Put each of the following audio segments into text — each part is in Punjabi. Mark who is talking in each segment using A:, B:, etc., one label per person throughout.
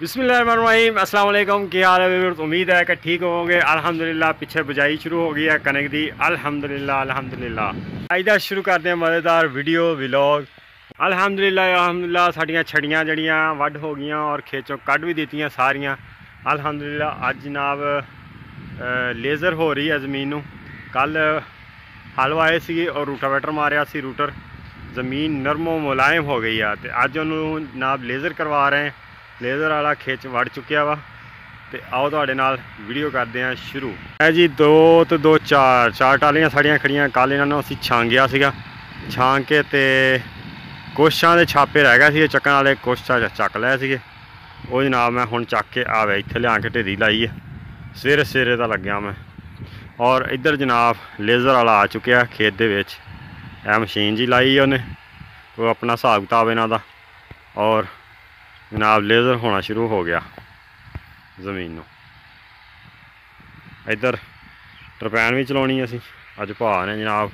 A: ਬਿਸਮਿਲ੍ਲਾਹਿਰਰਹਿਮਾਨਿਰਰਹੀਮ ਅਸਲਾਮ ਵਾਲੇਕਮ ਕੀ ਹਾਲ ਹੈ ਵੀਰ ਉਮੀਦ ਹੈ ਕਿ ਠੀਕ ਹੋਵੋਗੇ ਅਲਹਮਦੁਲਿਲਾ ਪਿੱਛੇ ਬਜਾਈ ਸ਼ੁਰੂ ਹੋ ਗਈ ਹੈ ਕਣਕ ਦੀ ਅਲਹਮਦੁਲਿਲਾ ਅਲਹਮਦੁਲਿਲਾ ਅੱਜ ਦਾ ਸ਼ੁਰੂ ਕਰਦੇ ਹਾਂ ਮਜ਼ੇਦਾਰ ਵੀਡੀਓ ਵਲੌਗ ਅਲਹਮਦੁਲਿਲਾ ਅਲਹਮਦੁਲਿਲਾ ਸਾਡੀਆਂ ਛੜੀਆਂ ਜਿਹੜੀਆਂ ਵੱਢ ਹੋ ਗਈਆਂ ਔਰ ਖੇਚੋਂ ਕੱਢ ਵੀ ਦਿੱਤੀਆਂ ਸਾਰੀਆਂ ਅਲਹਮਦੁਲਿਲਾ ਅੱਜ ਜਨਾਬ ਲੇਜ਼ਰ ਹੋ ਰਹੀ ਹੈ ਜ਼ਮੀਨ ਨੂੰ ਕੱਲ ਹਲਵਾਏ ਆਏ ਸੀਗੇ ਔਰ ਰੂਟਾਵੇਟਰ ਮਾਰਿਆ ਸੀ ਰੂਟਰ ਜ਼ਮੀਨ ਨਰਮੋ ਮੁਲਾਇਮ ਹੋ ਗਈ ਆ ਤੇ ਅੱਜ ਉਹਨੂੰ ਜਨਾਬ ਲੇਜ਼ਰ ਕਰਵਾ ਰਹੇ ਲੇਜ਼ਰ ਵਾਲਾ ਖਿੱਚ ਵੜ ਚੁੱਕਿਆ ਵਾ ਤੇ ਆਓ ਤੁਹਾਡੇ ਨਾਲ ਵੀਡੀਓ ਕਰਦੇ ਹਾਂ ਸ਼ੁਰੂ। ਹੈ ਜੀ 2 ਤੇ 2 4 ਚਾਰ ਟਾਲੀਆਂ ਸਾਡੀਆਂ ਖੜੀਆਂ ਕੱਲ ਇਹਨਾਂ ਨੂੰ ਅਸੀਂ ਛਾਂਗਿਆ ਸੀਗਾ। ਛਾਂਗ ਕੇ ਤੇ ਕੋਸ਼ਾਂ ਦੇ ਛਾਪੇ ਰਹਿ ਗਏ ਸੀ ਚੱਕਣ ਵਾਲੇ ਕੋਸ਼ਾਂ ਚੱਕ ਲਏ ਸੀਗੇ। ਉਹ ਜਨਾਬ ਮੈਂ ਹੁਣ ਚੱਕ ਕੇ ਆਵੇ ਇੱਥੇ ਲਿਆ ਕੇ ਢੇਰੀ ਲਾਈ ਹੈ ਸਵੇਰੇ ਸਵੇਰੇ ਦਾ ਲੱਗਿਆ ਮੈਂ। ਔਰ ਇੱਧਰ ਜਨਾਬ ਲੇਜ਼ਰ ਵਾਲਾ ਆ ਚੁੱਕਿਆ ਖੇਤ ਦੇ ਵਿੱਚ। ਇਹ ਮਸ਼ੀਨ ਜੀ ਲਾਈ ਉਹਨੇ। ਉਹ ਆਪਣਾ ਹਿਸਾਬ ਕਿਤਾਬ ਇਹਨਾਂ ਦਾ। ਔਰ ਜਨਾਬ ਲੇਜ਼ਰ ਹੋਣਾ ਸ਼ੁਰੂ ਹੋ ਗਿਆ ਜ਼ਮੀਨ ਨੂੰ। ਇੱਧਰ ਟਰਪੈਨ ਵੀ ਚਲਾਉਣੀ ਅਸੀਂ। ਅੱਜ ਭਾ ਨੇ ਜਨਾਬ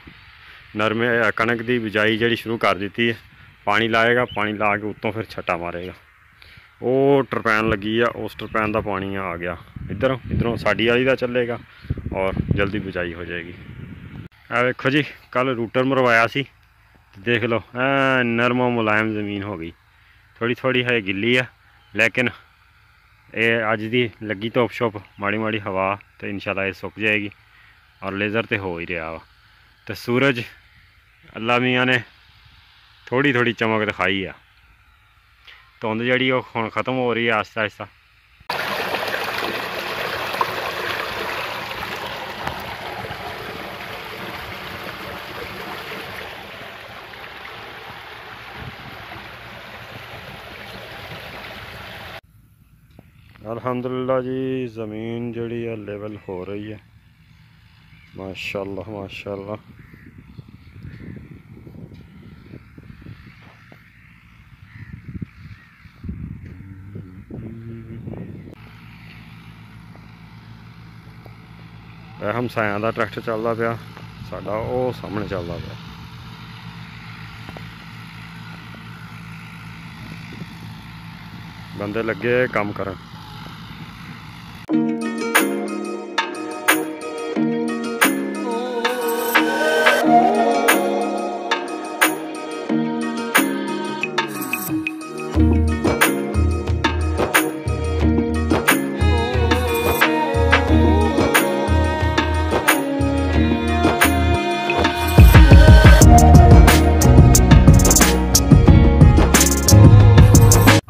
A: ਨਰਮੇ ਕਣਕ ਦੀ ਬਿਜਾਈ ਜਿਹੜੀ ਸ਼ੁਰੂ ਕਰ ਦਿੱਤੀ ਹੈ ਪਾਣੀ ਲਾਏਗਾ, ਪਾਣੀ ਲਾ ਕੇ ਉੱਤੋਂ ਫਿਰ ਛੱਟਾ ਮਾਰੇਗਾ। ਉਹ ਟਰਪੈਨ ਲੱਗੀ ਆ, ਉਸ ਟਰਪੈਨ ਦਾ ਪਾਣੀ ਆ ਗਿਆ। ਇੱਧਰੋਂ ਇੱਧਰੋਂ ਸਾਡੀ ਵਾਲੀ ਦਾ ਚੱਲੇਗਾ ਔਰ ਜਲਦੀ ਬਿਜਾਈ ਹੋ ਜਾਏਗੀ। ਆ ਵੇਖੋ ਜੀ ਕੱਲ ਰੂਟਰ ਮਰਵਾਇਆ ਸੀ। ਦੇਖ ਲਓ, ਐ ਨਰਮੋ ਮੁਲਾਇਮ ਜ਼ਮੀਨ ਹੋ ਗਈ। ਥੋੜੀ ਥੋੜੀ ਹੈ ਗਿੱਲੀ ਆ, ਲੇਕਿਨ ਇਹ ਅੱਜ ਦੀ ਲੱਗੀ ਧੁੱਪ ਸ਼ੁੱਪ ਮਾੜੀ ਮਾੜੀ ਹਵਾ ਤੇ ਇਨਸ਼ਾਅੱਲਾ ਇਹ ਸੁੱਕ ਜਾਏਗੀ ਔਰ ਲੇਜ਼ਰ ਤੇ ਹੋ ਹੀ ਰਿਹਾ ਵਾ। ਤੇ ਸੂਰਜ ਅੱਲਾ ਮੀਆਂ ਨੇ ਥੋੜੀ ਥੋੜੀ ਚਮਕ ਦਿਖਾਈ ਆ। ਧੁੰਦ ਜਿਹੜੀ ਉਹ ਹੁਣ ਖਤਮ ਹੋ ਰਹੀ ਆ ਆਸਤਾ ਆਸਤਾ। ਅਲਹਮਦੁਲਿਲਾ ਜੀ ਜ਼ਮੀਨ ਜਿਹੜੀ ਹੈ ਲੈਵਲ ਹੋ ਰਹੀ ਹੈ ਮਾਸ਼ਾਅੱਲਾ ਮਾਸ਼ਾਅੱਲਾ ਇਹ ਹਮਸਾਇਆਂ ਦਾ ਟਰੈਕਟਰ ਚੱਲਦਾ ਪਿਆ ਸਾਡਾ ਉਹ ਸਾਹਮਣੇ ਚੱਲਦਾ ਪਿਆ ਬੰਦੇ ਲੱਗੇ ਕੰਮ ਕਰਨ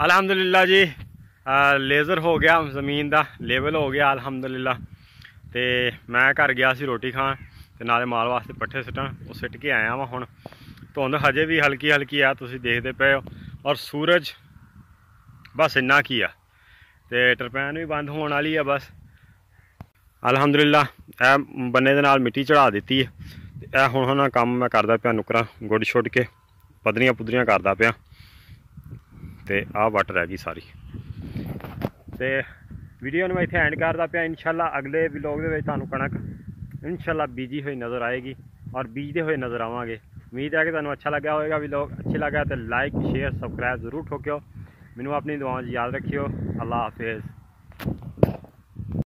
A: ਅਲਹਮਦੁਲਿਲਾ ਜੀ ਲੇਜ਼ਰ ਹੋ ਗਿਆ, ਜ਼ਮੀਨ ਦਾ ਲੈਵਲ ਹੋ ਗਿਆ, ਅਲਹਮਦੁਲਿਲਾ। ਤੇ ਮੈਂ ਘਰ ਗਿਆ ਸੀ ਰੋਟੀ ਖਾਣ, ਤੇ ਨਾਲੇ ਮਾਲ ਵਾਸਤੇ ਪੱਠੇ ਸੁੱਟਣ, ਉਹ ਸਿੱਟ ਕੇ ਆਇਆ ਵਾਂ ਹੁਣ। ਧੁੰਦ ਹਜੇ ਵੀ ਹਲਕੀ ਹਲਕੀ ਆ, ਤੁਸੀਂ ਦੇਖਦੇ ਪਏ ਹੋ। ਔਰ ਸੂਰਜ, ਬਸ ਇੰਨਾ ਕੀ ਆ। ਤੇ ਟਰਪੈਨ ਵੀ ਬੰਦ ਹੋਣ ਵਾਲੀ ਆ ਬਸ। ਅਲਹਮਦੁਲਿਲਾ, ਇਹ ਬੰਨੇ ਦੇ ਨਾਲ ਮਿੱਟੀ ਚੜਾ ਦਿੱਤੀ ਹੈ ਇਹ ਹੁਣ ਹੁਣ ਕੰਮ ਮੈਂ ਕਰਦਾ ਪਿਆ ਨੁਕਰਾ ਗੁੱਡ ਛੁੱਟ ਕੇ ਪਦਰੀਆਂ ਪੁਦਰੀਆਂ ਕਰਦਾ ਪਿਆ। ਤੇ ਆਹ ਵੱਟ ਰਹਿ ਗਈ ਸਾਰੀ। ਤੇ ਵੀਡੀਓ ਨੂੰ ਮੈਂ ਇੱਥੇ ਐਂਡ ਕਰਦਾ ਪਿਆ, ਇਨਸ਼ਾਅੱਲਾ ਅਗਲੇ ਵਲੌਗ ਦੇ ਵਿੱਚ ਤੁਹਾਨੂੰ ਕਣਕ ਇਨਸ਼ਾਅੱਲਾ ਬੀਜੀ ਹੋਈ ਨਜ਼ਰ ਆਏਗੀ ਔਰ ਬੀਜਦੇ ਹੋਏ ਨਜ਼ਰ ਆਵਾਂਗੇ। ਉਮੀਦ ਹੈ ਕਿ ਤੁਹਾਨੂੰ ਅੱਛਾ ਲੱਗਿਆ ਹੋਵੇਗਾ ਵਲੌਗ ਅੱਛੇ ਲੱਗਾ ਤੇ ਲਾਈਕ ਸ਼ੇਅਰ ਸਬਸਕ੍ਰਾਈਬ ਜ਼ਰੂਰ ਠੋਕਿਓ। ਮੈਨੂੰ ਆਪਣੀ ਦੁਆਵਾਂ 'ਚ ਯਾਦ ਰੱਖਿਓ। ਅੱਲਾ ਹਾਫਿਜ਼।